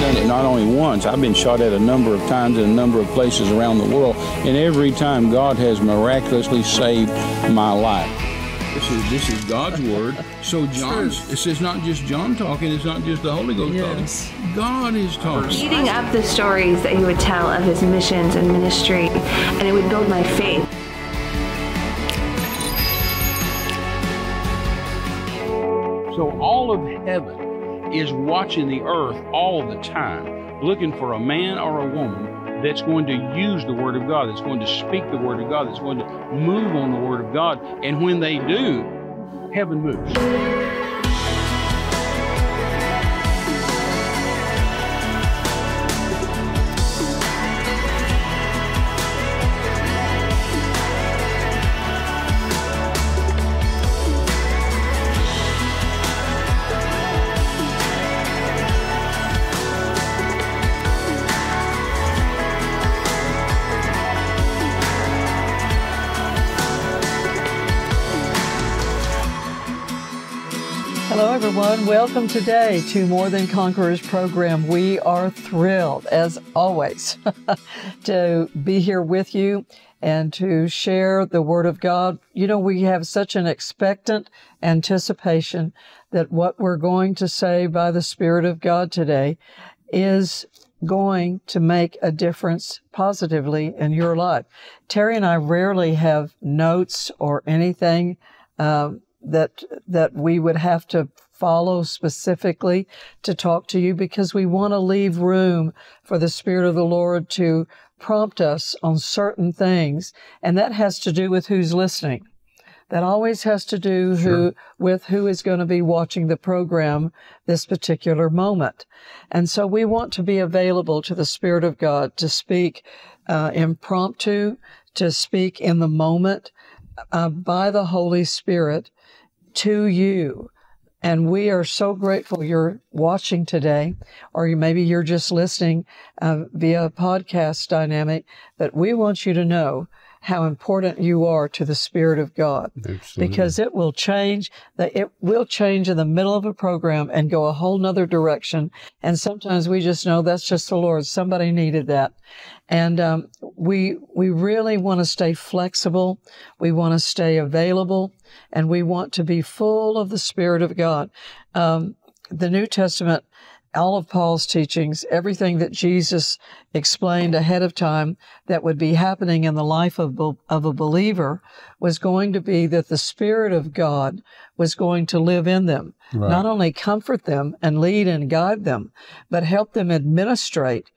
done it not only once, I've been shot at a number of times in a number of places around the world, and every time God has miraculously saved my life. This is this is God's word. So John, this is not just John talking. It's not just the Holy Ghost Yes. talking. God is talking. Eating up the stories that he would tell of his missions and ministry, and it would build my faith. So all of heaven is watching the earth all the time, looking for a man or a woman that's going to use the Word of God, that's going to speak the Word of God, that's going to move on the Word of God. And when they do, heaven moves. Welcome today to More Than Conquerors program. We are thrilled, as always, to be here with you and to share the Word of God. You know, we have such an expectant anticipation that what we're going to say by the Spirit of God today is going to make a difference positively in your life. Terry and I rarely have notes or anything. Uh, that that we would have to follow specifically to talk to you because we want to leave room for the spirit of the lord to prompt us on certain things. And that has to do with who's listening. That always has to do who with who is going to be watching the program this particular moment. And so we want to be available to the spirit of god to speak uh, impromptu to speak in the moment uh, by the holy spirit to you. And we are so grateful you're watching today, or you, maybe you're just listening uh, via podcast dynamic, that we want you to know how important you are to the Spirit of God. Because it will change, that it will change in the middle of a program and go a whole nother direction. And sometimes we just know that's just the Lord. Somebody needed that. And um, we we really want to stay flexible. We want to stay available, and we want to be full of the Spirit of God. Um, the New Testament, all of Paul's teachings, everything that Jesus explained ahead of time that would be happening in the life of of a believer was going to be that the Spirit of God was going to live in them, not only comfort them and lead and guide them, but help them administrate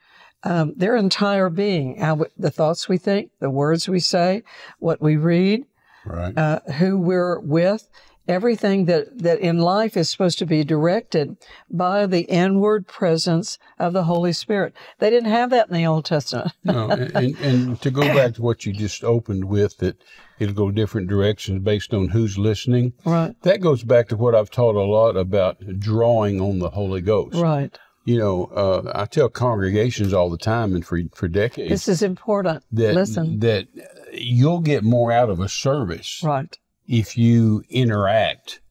um, their entire being, how we, the thoughts we think, the words we say, what we read, Right. uh, who we're with, everything that, that in life is supposed to be directed by the inward presence of the Holy Spirit. They didn't have that in the Old Testament. no, and, and, to go back to what you just opened with, that it'll go different directions based on who's listening. right, That goes back to what I've taught a lot about drawing on the Holy Ghost. right. You know, uh, I tell congregations all the time, and for for decades, This is important. that Listen. that you'll get more out of a service Right, if you interact.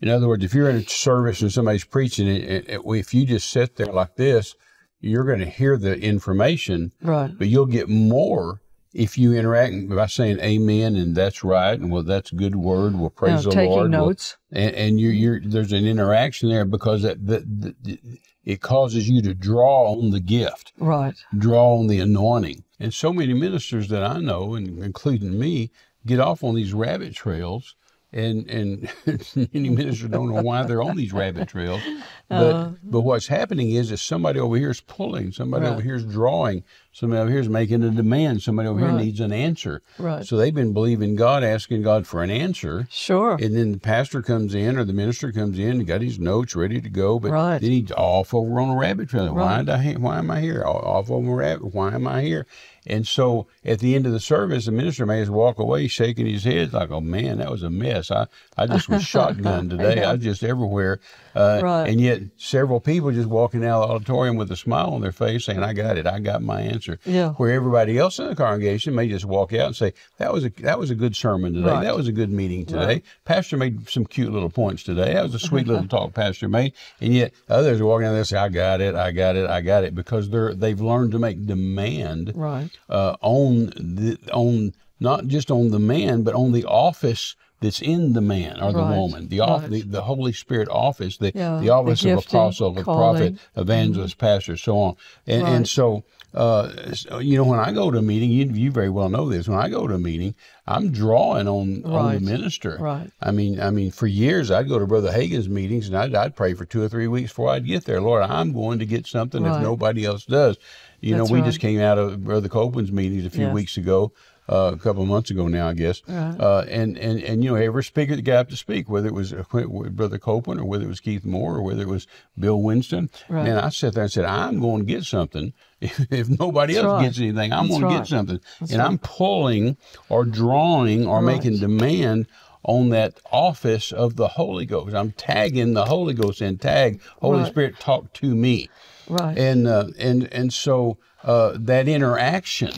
In other words, if you're in a service and somebody's preaching, it, it, if you just sit there like this, you're going to hear the information, right, but you'll get more if you interact by saying amen and that's right and well that's a good word we'll praise Now, the lord Well, notes. and, and you're, you're there's an interaction there because that, that, that it causes you to draw on the gift right, draw on the anointing and so many ministers that i know and including me get off on these rabbit trails and and many ministers don't know why they're on these rabbit trails but uh-huh. but what's happening is is somebody over here is pulling somebody Right. over here is drawing somebody over here is making a demand somebody over here needs an answer Right. so they've been believing god asking god for an answer sure. and then the pastor comes in or the minister comes in and got his notes ready to go, but Right. then he's off over on a rabbit trail. Why, Right. did I, why am I here? Off over a rabbit. Why am I here? And so at the end of the service, the minister may just walk away shaking his head like, oh man, that was a mess. I, I just was shotgun today. I was just everywhere. Uh, Right. And yet several people just walking out of the auditorium with a smile on their face saying, I got it. I got my answer. Answer. Yeah. Where everybody else in the congregation may just walk out and say, "That was a that was a good sermon today. Right. That was a good meeting today. Right. Pastor made some cute little points today. That was a sweet little talk Pastor made." And yet others are walking out there and say, "I got it. I got it. I got it," because they're they've learned to make demand Right. uh, on the on not just on the man, but on the office that's in the man or the Right, woman, the, off, right. the the Holy Spirit office, the Yeah, the office the of apostle, of prophet, evangelist, pastor, so on, and Right. and so. Uh, so, you know, when I go to a meeting, you, you very well know this. When I go to a meeting, I'm drawing on, on the minister. right. I mean, I mean, for years I'd go to Brother Hagin's meetings and I'd, I'd pray for two or three weeks before I'd get there. Lord, I'm going to get something if nobody else does. You That's know, we just came out of Brother Copeland's meetings a few Yes. weeks ago, uh, a couple of months ago now, I guess. Right. Uh, and, and, and, you know, every speaker that got up to speak, whether it was uh, Brother Copeland or whether it was Keith Moore or whether it was Bill Winston, Right. man, I sat there and said, I'm going to get something. If, if nobody That's else right. gets anything, I'm That's going to get something. That's and I'm pulling or drawing or making demand on that office of the Holy Ghost. I'm tagging the Holy Ghost and tag Holy Right. Spirit talk to me. Right. And uh, and and so uh, that interaction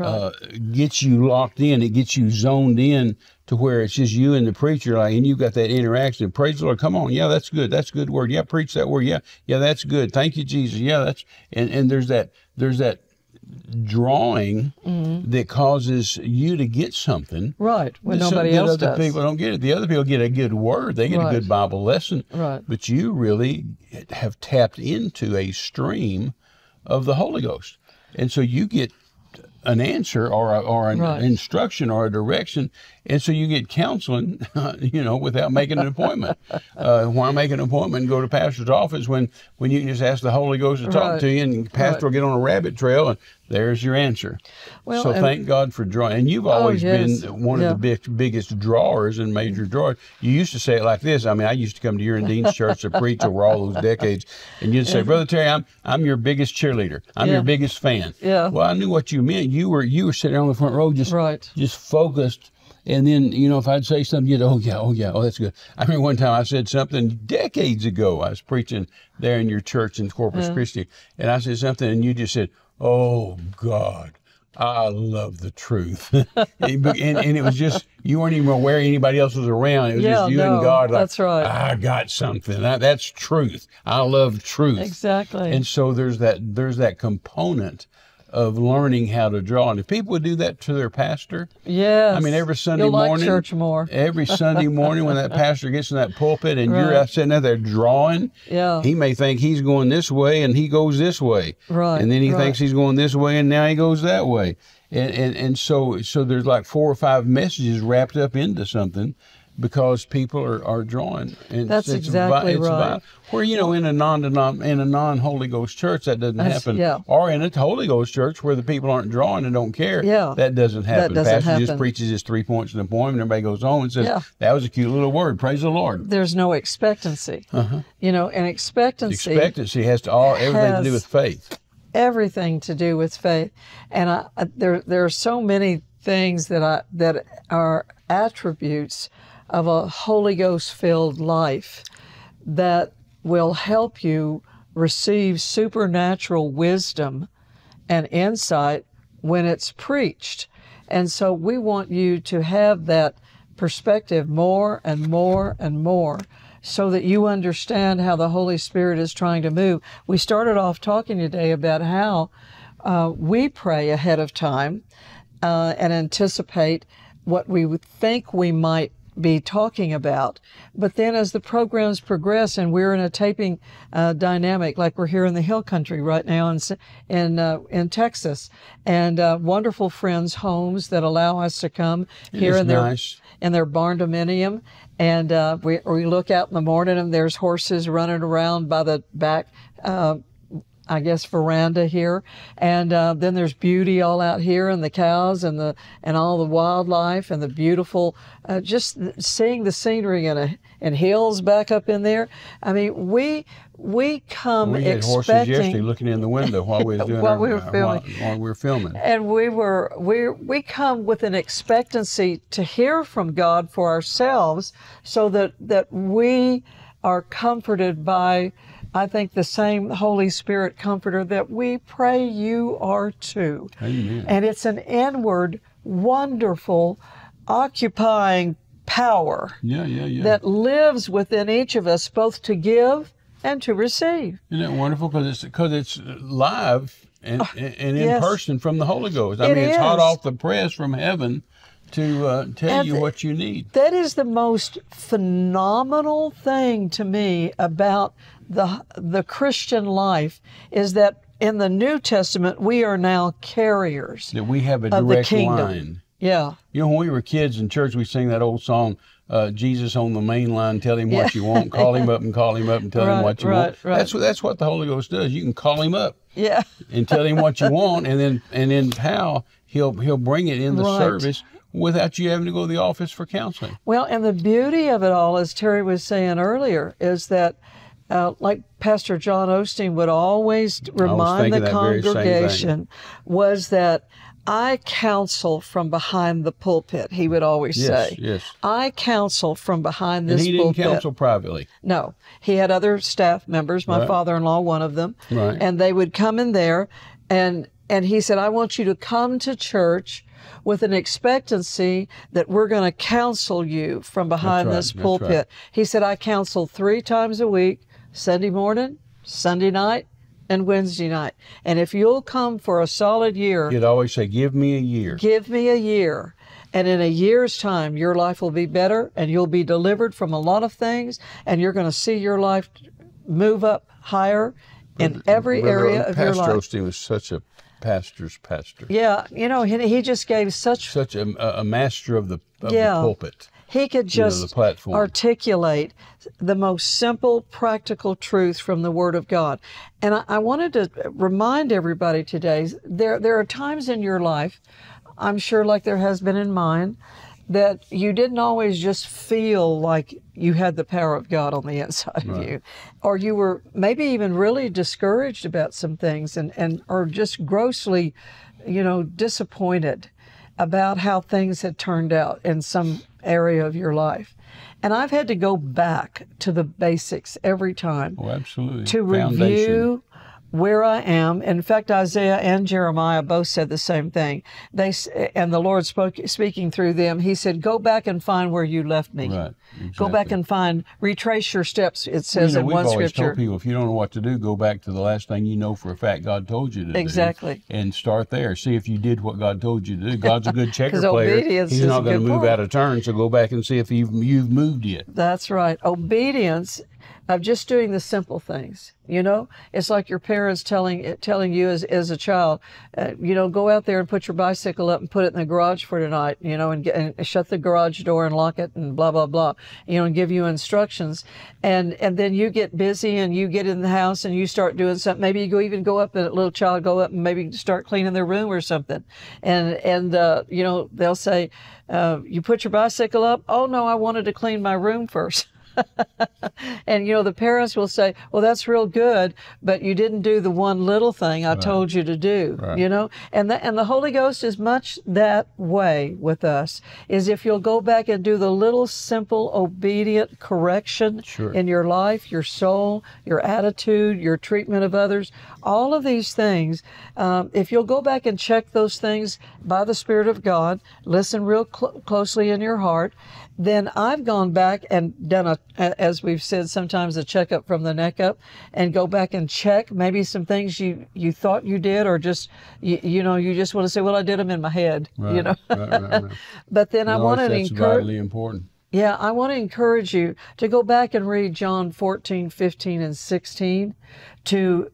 uh, gets you locked in. It gets you zoned in to where it's just you and the preacher, like, and you've got that interaction. Praise the Lord. Come on, yeah, that's good. That's a good word. Yeah, preach that word. Yeah, yeah, that's good. Thank you, Jesus. Yeah, that's and and there's that there's that drawing that causes you to get something. right. When nobody else other does. people don't get it. The other people get a good word. They get Right. a good Bible lesson. Right. But you really have tapped into a stream of the Holy Ghost, and so you get an answer or a, or an Right. instruction or a direction, and so you get counseling, you know, without making an appointment. uh, why make an appointment and go to pastor's office when when you can just ask the Holy Ghost to talk Right. to you, and pastor Right. will get on a rabbit trail, and there's your answer. Well, so thank God for drawing. And you've Oh, always yes. been one Yeah. of the big, biggest drawers and major drawers. You used to say it like this. I mean, I used to come to your and Dean's church to preach over all those decades, and you'd say, "Brother Terry, I'm I'm your biggest cheerleader. I'm Yeah. your biggest fan." Yeah. Well, I knew what you meant. You were you were sitting on the front row, just Right. just focused. And then, you know, if I'd say something, you'd, oh, yeah, oh, yeah, oh, that's good. I remember one time I said something decades ago. I was preaching there in your church in Corpus Christi, and I said something, and you just said, oh, God. I love the truth, and, and it was just you weren't even aware anybody else was around. It was Yeah, just you no, and God. Like, that's right. I got something. That, that's truth. I love truth. Exactly. And so there's that there's that component of learning how to draw. And if people would do that to their pastor, yes. I mean, every Sunday You'll like morning, church more. every Sunday morning when that pastor gets in that pulpit and you're Right. out sitting out there drawing, Yeah. he may think he's going this way and he goes this way, Right, And then he right. thinks he's going this way and now he goes that way, and and and so so there's like four or five messages wrapped up into something. Because people are, are drawing, and That's vi- exactly it's vi- right. Where you know, in a non in a non Holy Ghost church, that doesn't That's- happen. yeah. Or in a Holy Ghost church where the people aren't drawing and don't care. Yeah. that doesn't happen. That doesn't Pastor just preaches his three points in the poem, and everybody goes home and says, Yeah. "That was a cute little word. Praise the Lord." There's no expectancy. Uh-huh. You know, and expectancy. Expectancy has to all everything to do with faith. everything to do with faith. And I, I- there there are so many things that I that are attributes of a Holy Ghost filled life that will help you receive supernatural wisdom and insight when it's preached. And so we want you to have that perspective more and more and more so that you understand how the Holy Spirit is trying to move. We started off talking today about how uh, we pray ahead of time uh, and anticipate what we would think we might be talking about. But then as the programs progress and we're in a taping uh, dynamic, like we're here in the Hill Country right now in, in, uh, in Texas, and uh, wonderful friends' homes that allow us to come here in their, nice. in their barn dominium. And uh, we, we look out in the morning and there's horses running around by the back uh, I guess veranda here, and uh, then there's beauty all out here, and the cows and the and all the wildlife and the beautiful, uh, just seeing the scenery and a, and hills back up in there. I mean, we we come We had horses yesterday looking in the window while we was doing While our, we were uh, filming. While, while we were filming. and we were we we come with an expectancy to hear from God for ourselves, so that that we are comforted by I think the same Holy Spirit comforter that we pray you are too. Amen. And it's an inward, wonderful, occupying power yeah, yeah, yeah. that lives within each of us, both to give and to receive. Isn't that wonderful? Because it's because it's live and, and in yes. person from the Holy Ghost. I It mean, it's hot off the press from heaven to uh, tell And you what you need. That is the most phenomenal thing to me about the the Christian life is that in the New Testament we are now carriers That we have a direct line. Yeah. You know, when we were kids in church, we sing that old song, uh, "Jesus on the main line, tell him what Yeah. you want, call him up and call him up and tell Right, him what you right, want." right. That's what that's what the Holy Ghost does. You can call him up Yeah. and tell him what you want, and then and then how he'll he'll bring it in the service without you having to go to the office for counseling. Well, and the beauty of it all, as Terry was saying earlier, is that, uh, like Pastor John Osteen would always remind the that very same thing. congregation, was that I counsel from behind the pulpit. He would always Yes, say, yes. I counsel from behind And this he didn't pulpit. counsel privately. No, he had other staff members. My Right. father-in-law, one of them, Right. and they would come in there, and and he said, "I want you to come to church." With an expectancy that we're going to counsel you from behind right, this pulpit. right. He said, I counsel three times a week Sunday morning, Sunday night, and Wednesday night. And if you'll come for a solid year, He'd always say, "Give me a year." Give me a year. And in a year's time, your life will be better and you'll be delivered from a lot of things and you're going to see your life move up higher in every area of your life. Pastor. Osteen was such a pastor's pastor, Yeah, you know, he, he just gave such, such a, a master of the of Yeah. the pulpit. He could you know, just the articulate the most simple, practical truth from the Word of God. And I, I wanted to remind everybody today there, there are times in your life, I'm sure like there has been in mine, that you didn't always just feel like you had the power of God on the inside of you, or you were maybe even really discouraged about some things and, and or just grossly, you know, disappointed about how things had turned out in some area of your life. And I've had to go back to the basics every time Oh, absolutely. to Foundation. review where I am. In fact, Isaiah and Jeremiah both said the same thing. They and the Lord spoke speaking through them. He said, "Go back and find where you left me. Right. Go back and find, retrace your steps." It You says know, in we've one always scripture. told people if you don't know what to do, go back to the last thing you know for a fact God told you to do. Exactly. And start there. See if you did what God told you to do. God's a good checker player. He's is not going to move point. out of turn. So go back and see if you've you've moved yet. That's right. Obedience of just doing the simple things. You know, it's like your parents telling telling you as, as a child, uh, you know, go out there and put your bicycle up and put it in the garage for tonight. You know, and, get, and shut the garage door and lock it and blah blah blah. You know, and give you instructions, and and then you get busy and you get in the house and you start doing something. Maybe you go even go up and a little child go up and maybe start cleaning their room or something, and and uh, you know they'll say, uh, you put your bicycle up. Oh no, I wanted to clean my room first. and you know the parents will say well that's real good but you didn't do the one little thing i told you to do Right. you know and the, and the holy ghost is much that way with us is if you'll go back and do the little simple obedient correction Sure. in your life your soul your attitude your treatment of others all of these things um, if you'll go back and check those things by the spirit of god listen real cl- closely in your heart then I've gone back and done a, as we've said, sometimes a checkup from the neck up, and go back and check maybe some things you you thought you did, or just you, you know you just want to say, well, I did them in my head, you know. right, right, right. but then I want to that's encourage. vitally important. Yeah, I want to encourage you to go back and read John 14, 15, and 16 to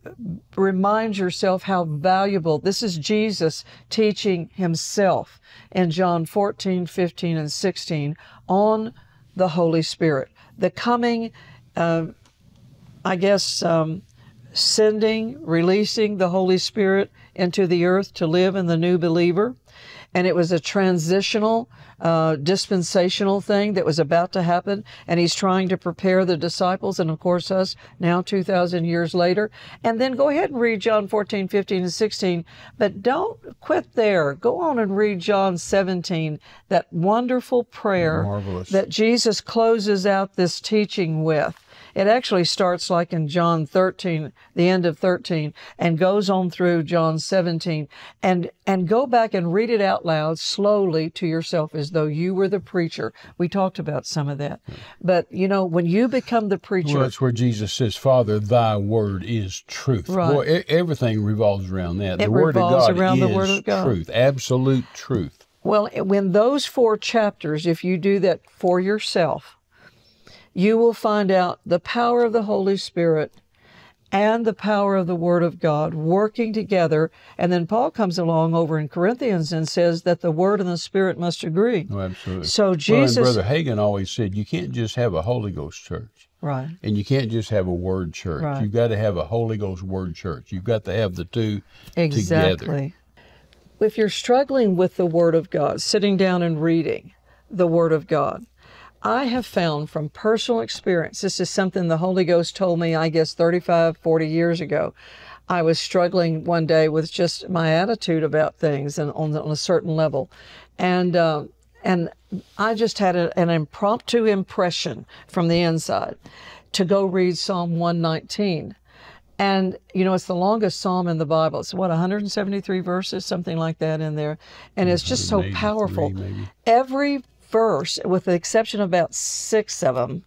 remind yourself how valuable this is Jesus teaching himself in John 14, 15, and 16 on the Holy Spirit. The coming, uh, I guess, um, sending, releasing the Holy Spirit into the earth to live in the new believer. And it was a transitional, uh, dispensational thing that was about to happen. And he's trying to prepare the disciples and, of course, us now 2,000 years later. And then go ahead and read John 14, 15, and 16. But don't quit there. Go on and read John 17, that wonderful prayer Marvelous. that Jesus closes out this teaching with. It actually starts like in John 13, the end of 13, and goes on through John 17. And, and go back and read it out loud slowly to yourself as though you were the preacher. We talked about some of that. But, you know, when you become the preacher, Well, that's where Jesus says, Father, thy word is truth. Right. Boy, e- everything revolves around that. It the word of God around the is Word of God. truth, absolute truth. Well, when those four chapters, if you do that for yourself, you will find out the power of the Holy Spirit and the power of the Word of God working together. And then Paul comes along over in Corinthians and says that the Word and the Spirit must agree. Oh, absolutely. So Well, Jesus, and Brother Hagin always said, you can't just have a Holy Ghost church. right, And you can't just have a word church. Right. You've got to have a Holy Ghost word church. You've got to have the two together. exactly. If you're struggling with the Word of God, sitting down and reading the Word of God, I have found from personal experience, this is something the Holy Ghost told me, I guess, 35, 40 years ago. I was struggling one day with just my attitude about things and on, on a certain level. And, uh, and I just had a, an impromptu impression from the inside to go read Psalm 119. And, you know, it's the longest psalm in the Bible. It's what, 173 verses, something like that in there. And it's just so powerful. maybe. Every verse, with the exception of about six of them,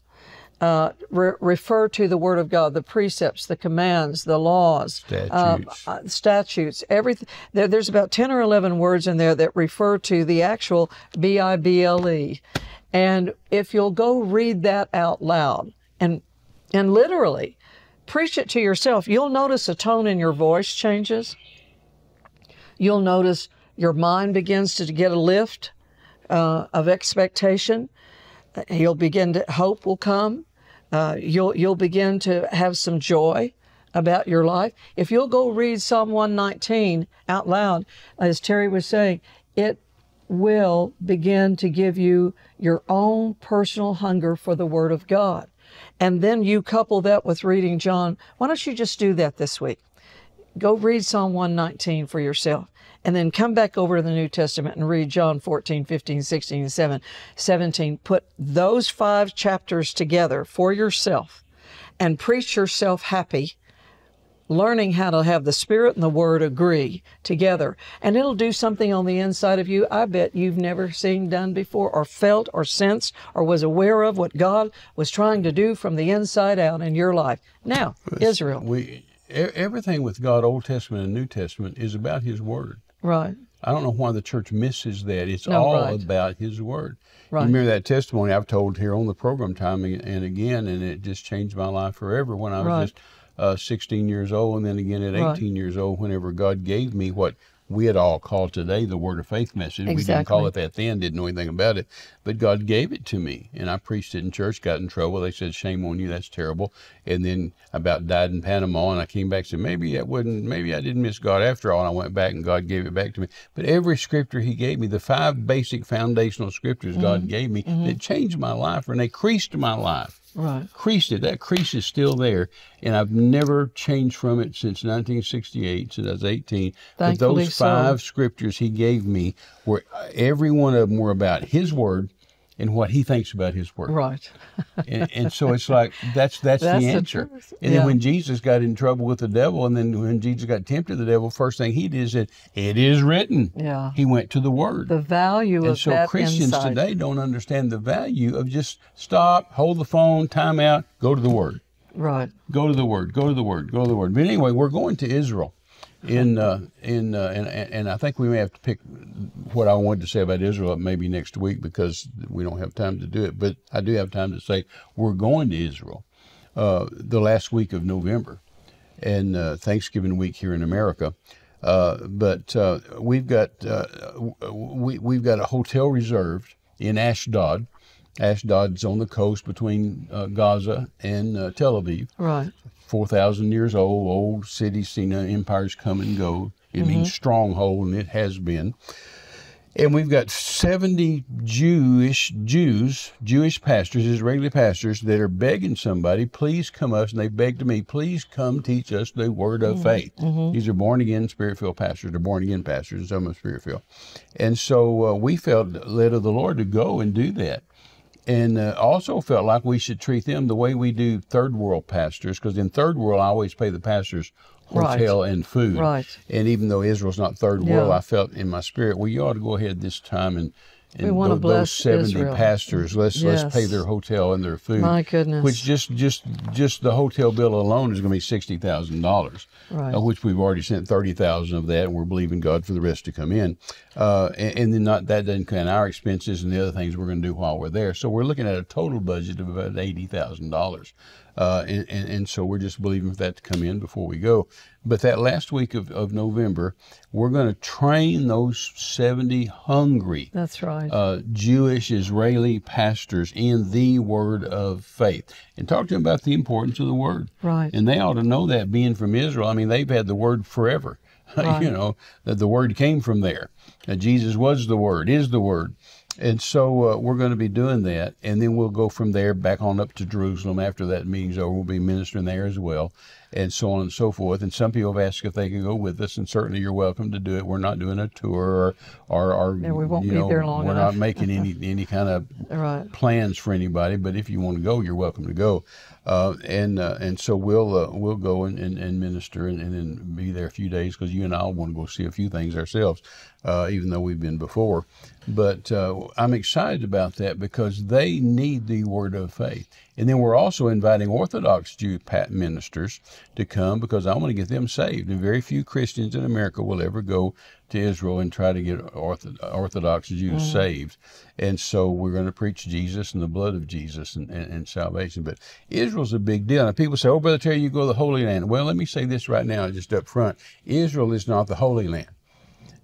uh, re- refer to the Word of God, the precepts, the commands, the laws, um, Statutes. uh, statutes. Everything. There, there's about ten or eleven words in there that refer to the actual B I B L E, and if you'll go read that out loud and and literally preach it to yourself, you'll notice a tone in your voice changes. You'll notice your mind begins to get a lift uh, of expectation. You'll begin to hope will come. Uh, you'll you'll begin to have some joy about your life. If you'll go read Psalm 119 out loud, as Terry was saying, it will begin to give you your own personal hunger for the Word of God. And then you couple that with reading John. Why don't you just do that this week? Go read Psalm 119 for yourself and then come back over to the New Testament and read John 14, 15, 16, and 7, 17. Put those five chapters together for yourself and preach yourself happy, learning how to have the Spirit and the Word agree together. And it'll do something on the inside of you I bet you've never seen done before, or felt, or sensed, or was aware of what God was trying to do from the inside out in your life. Now, Israel. We everything with God, Old Testament and New Testament, is about His Word. Right. I don't know why the church misses that. It's No, all right. about His Word. Right. You remember that testimony I've told here on the program time and again, and it just changed my life forever when I was Right. just uh, 16 years old, and then again at 18 Right. years old, whenever God gave me what we had all called today the Word of Faith message. We didn't call it that then, didn't know anything about it, but God gave it to me, and I preached it in church. Got in trouble. They said, "Shame on you, that's terrible." And then about died in Panama, and I came back and said, "Maybe that wasn't. Maybe I didn't miss God after all." And I went back, and God gave it back to me. But every scripture He gave me, the five basic foundational scriptures Mm-hmm. God gave me, that changed my life, and increased my life Right. creased it. That crease is still there, and I've never changed from it since 1968, since I was 18. but Thankfully those so. five scriptures he gave me were uh, every one of them were about his word and what he thinks about his work. Right. And, and so it's like that's that's, That's the the answer. truth. and Yeah. then when Jesus got in trouble with the devil, and then when Jesus got tempted the devil, first thing he did is said, "It is written." Yeah. He went to the word. The value of that. And of so that Christians insight. today don't understand the value of just stop, hold the phone, time out, go to the Word. Right. Go to the Word. Go to the Word. Go to the Word. But anyway, we're going to Israel, in uh, in uh, and and I think we may have to pick what I wanted to say about Israel maybe next week because we don't have time to do it. But I do have time to say we're going to Israel uh, the last week of November, and uh, Thanksgiving week here in America. Uh, but uh, we've got we we've got a hotel reserved in Ashdod. Ashdod's on the coast between Gaza and Tel Aviv. Right. 4,000 years old, old city, seen uh, empires come and go. It means stronghold, and it has been. And we've got 70 Jewish Jews, Jewish pastors, Israeli pastors, that are begging somebody, please come us, and they begged to me, please come teach us the word of faith. These are born again, spirit filled pastors. They're born again pastors, and some are spirit filled. And so uh, we felt led of the Lord to go and do that. And uh, also felt like we should treat them the way we do third world pastors, because in third world, I always pay the pastors Right. hotel and food. Right. And even though Israel's not third world, Yeah. I felt in my spirit, well, you ought to go ahead this time and. And We wanna bless those seventy Israel. pastors. Let's let's pay their hotel and their food. My goodness. Which just just just the hotel bill alone is going to be sixty thousand dollars, Right. uh, which we've already sent thirty thousand of that, and we're believing God for the rest to come in. Uh, and, and then not that doesn't count our expenses and the other things we're going to do while we're there. So we're looking at a total budget of about eighty thousand dollars. Uh, and, and, and so we're just believing for that to come in before we go. But that last week of, of November, we're going to train those 70 hungry That's right. uh, Jewish Israeli pastors in the word of faith and talk to them about the importance of the word. Right. And they ought to know that being from Israel. I mean, they've had the word forever. Right. you know, that the word came from there. That Jesus was the word, is the word. And so uh, we're going to be doing that. And then we'll go from there back on up to Jerusalem after that meeting's over. We'll be ministering there as well, and so on and so forth. And some people have asked if they can go with us, and certainly you're welcome to do it. We're not doing a tour or, or, or Yeah, we won't be know, there long We're enough. not making any, any kind of right. plans for anybody, but if you want to go, you're welcome to go. Uh, and uh, and so we'll uh, we'll go and, and, and minister and, and then be there a few days because you and I want to go see a few things ourselves, uh, even though we've been before. But uh, I'm excited about that because they need the word of faith. And then we're also inviting Orthodox Jew pat ministers to come because I want to get them saved. And very few Christians in America will ever go to Israel and try to get Orthodox Jews saved. And so we're going to preach Jesus and the blood of Jesus and, and, and salvation. But Israel's a big deal. Now people say, oh, Brother Terry, you go to the Holy Land. Well, let me say this right now, just up front. Israel is not the Holy Land.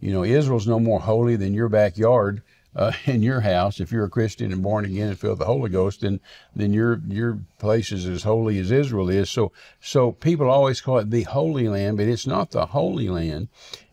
You know, Israel's no more holy than your backyard uh, in your house. If you're a Christian and born again and filled with the Holy Ghost, then then your your place is as holy as Israel is. So so people always call it the Holy Land, but it's not the Holy Land.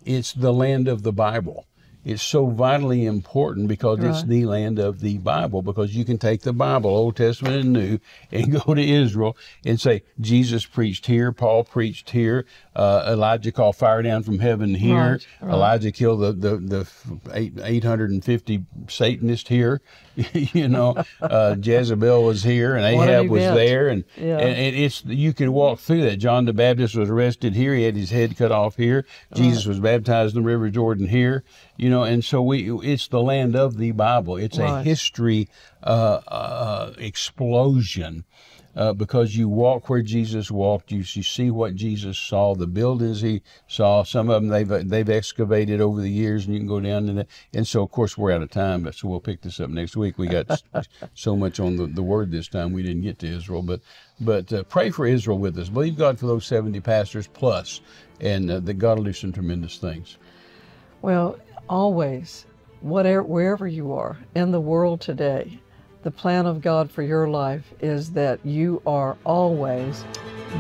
It's the land of the Bible. It's so vitally important because it's the land of the Bible. Because you can take the Bible, Old Testament and New, and go to Israel and say Jesus preached here, Paul preached here, uh, Elijah called fire down from heaven here, Right, right. Elijah killed the the, the eight, 850 Satanists here. you know, uh, Jezebel was here and Ahab was there, and, Yeah. and and it's you can walk through that. John the Baptist was arrested here; he had his head cut off here. Jesus was baptized in the River Jordan here. You know, and so we it's the land of the Bible. It's a history uh, uh, explosion uh, because you walk where Jesus walked. You, see what Jesus saw, the buildings he saw. Some of them they've they've excavated over the years, and you can go down and and so of course we're out of time, but so we'll pick this up next week. We got so much on the, the word this time we didn't get to Israel, but but uh, pray for Israel with us. Believe God for those seventy pastors plus, and uh, that God will do some tremendous things. Well, always, whatever, wherever you are in the world today, the plan of God for your life is that you are always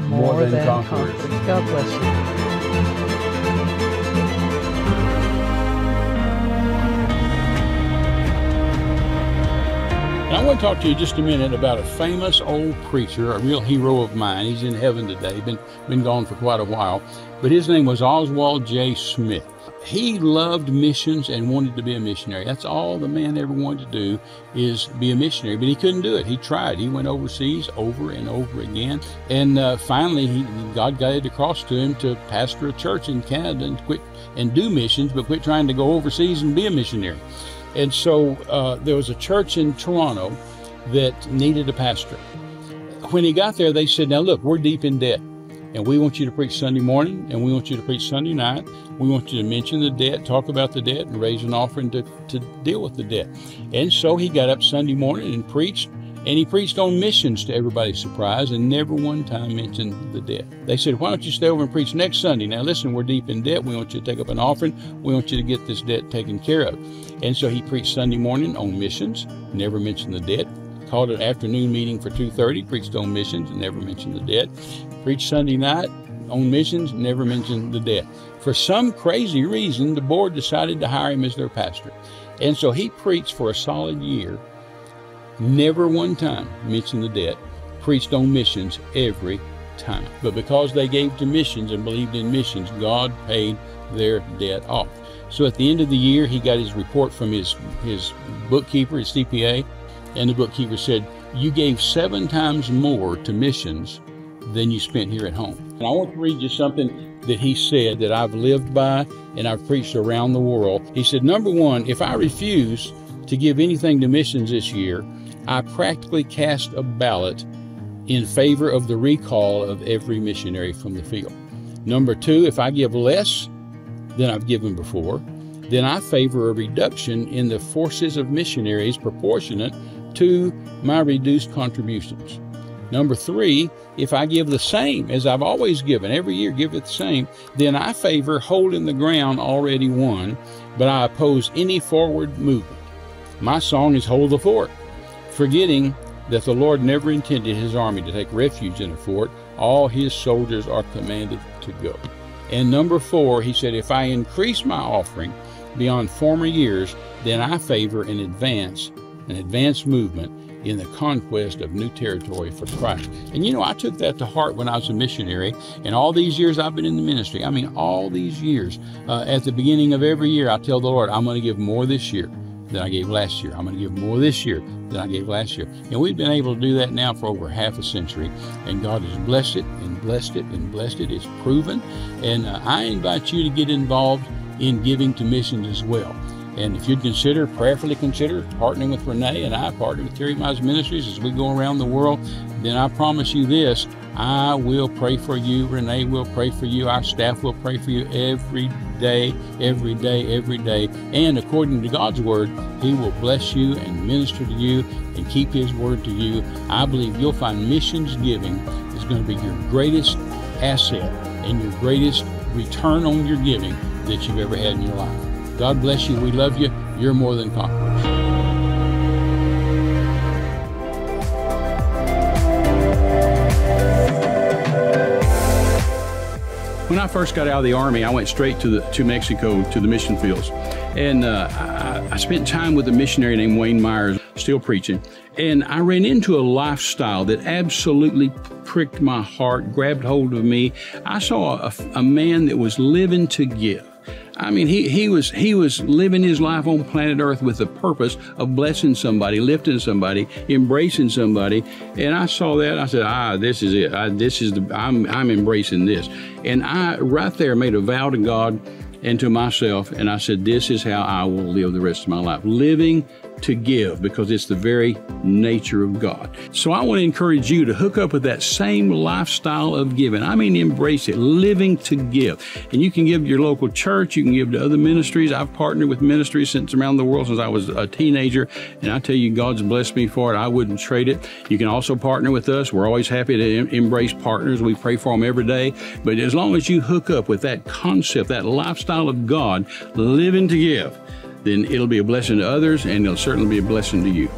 more, More than than, conquerors. conquerors. God bless you. And I want to talk to you just a minute about a famous old preacher, a real hero of mine. He's in heaven today, been, been gone for quite a while. But his name was Oswald J. Smith. He loved missions and wanted to be a missionary. That's all the man ever wanted to do is be a missionary, but he couldn't do it. He tried. He went overseas over and over again. And uh, finally, he, God got it across to him to pastor a church in Canada and quit and do missions, but quit trying to go overseas and be a missionary. And so uh, there was a church in Toronto that needed a pastor. When he got there, they said, Now look, we're deep in debt, and we want you to preach Sunday morning, and we want you to preach Sunday night. We want you to mention the debt, talk about the debt, and raise an offering to, to deal with the debt. And so he got up Sunday morning and preached, and he preached on missions to everybody's surprise, and never one time mentioned the debt. They said, Why don't you stay over and preach next Sunday? Now, listen, we're deep in debt. We want you to take up an offering. We want you to get this debt taken care of. And so he preached Sunday morning on missions, never mentioned the debt. Called an afternoon meeting for 2:30, preached on missions, never mentioned the debt. Preached Sunday night on missions, never mentioned the debt. For some crazy reason, the board decided to hire him as their pastor. And so he preached for a solid year, never one time mentioned the debt, preached on missions every time. But because they gave to missions and believed in missions, God paid their debt off. So at the end of the year, he got his report from his, his bookkeeper, his CPA, And the bookkeeper said, You gave seven times more to missions than you spent here at home. And I want to read you something that he said that I've lived by and I've preached around the world. He said, Number one, if I refuse to give anything to missions this year, I practically cast a ballot in favor of the recall of every missionary from the field. Number two, if I give less than I've given before, then I favor a reduction in the forces of missionaries proportionate to my reduced contributions. Number three, if I give the same as I've always given, every year give it the same, then I favor holding the ground already won, but I oppose any forward movement. My song is Hold the Fort, forgetting that the Lord never intended his army to take refuge in a fort. All his soldiers are commanded to go. And number four, he said, if I increase my offering beyond former years, then I favor an advance, an advanced movement in the conquest of new territory for Christ. And you know, I took that to heart when I was a missionary, and all these years I've been in the ministry. I mean, all these years. Uh, at the beginning of every year, I tell the Lord, I'm going to give more this year than I gave last year. I'm going to give more this year than I gave last year. And we've been able to do that now for over half a century. And God has blessed it and blessed it and blessed it. It's proven. And uh, I invite you to get involved in giving to missions as well. And if you'd consider, prayerfully consider partnering with Renee and I, partner with Terry Mize Ministries as we go around the world, then I promise you this I will pray for you. Renee will pray for you. Our staff will pray for you every day, every day, every day. And according to God's word, He will bless you and minister to you and keep His word to you. I believe you'll find missions giving is going to be your greatest asset and your greatest return on your giving that you've ever had in your life. God bless you. We love you. You're more than conquerors. When I first got out of the army, I went straight to the to Mexico to the mission fields, and uh, I, I spent time with a missionary named Wayne Myers, still preaching, and I ran into a lifestyle that absolutely pricked my heart, grabbed hold of me. I saw a, a man that was living to give. I mean, he, he was he was living his life on planet Earth with the purpose of blessing somebody, lifting somebody, embracing somebody. And I saw that. I said, ah, this is it. I, this is the I'm I'm embracing this. And I right there made a vow to God and to myself, and I said, this is how I will live the rest of my life, living to give because it's the very nature of God. So I want to encourage you to hook up with that same lifestyle of giving. I mean, embrace it, living to give. And you can give to your local church, you can give to other ministries. I've partnered with ministries since around the world since I was a teenager, and I tell you, God's blessed me for it. I wouldn't trade it. You can also partner with us. We're always happy to em- embrace partners. We pray for them every day. But as long as you hook up with that concept, that lifestyle of God, living to give, then it'll be a blessing to others and it'll certainly be a blessing to you.